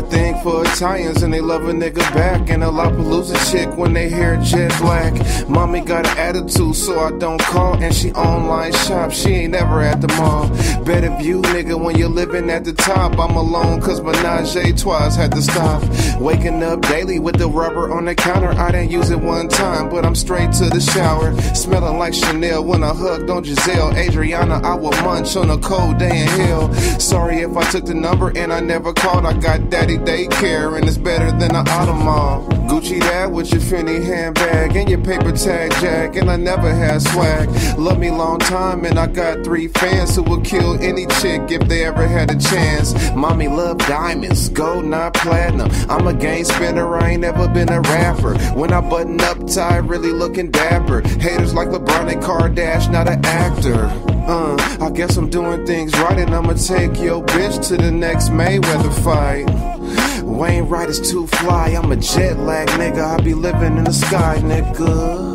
a thing for Italians and they love a nigga back. And a Lollapalooza chick when they hear jet black. Mommy got an attitude, so I don't call. And she online shop, she ain't never at the mall. Better view, nigga, when you're living at the top. I'm alone, cause Menage Trois had to stop. Waking up daily with the rubber on the counter. I didn't use it one time, but I'm straight to the shower. Smelling like Chanel when I hugged on Giselle. Adriana, I will munch on a cold day in hell. Sorry if I took the number and I never called. I got daddy daycare and it's better than an Audemars. Gucci that with your Fendi handbag and your paper tag jack. And I never had swag. Love me long time and I got three fans who will kill any chick if they ever had a chance. Mommy love diamonds, gold, not platinum. I'm a game spinner, I ain't never been a rapper. When I button up tie, really looking dapper. Haters like LeBron and Kardashian, not an actor. Uh, I guess I'm doing things right and I'ma take your bitch to the next Mayweather fight. Wainright is too fly, I'm a jet lag nigga. I be living in the sky, nigga.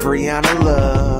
Brianna Love.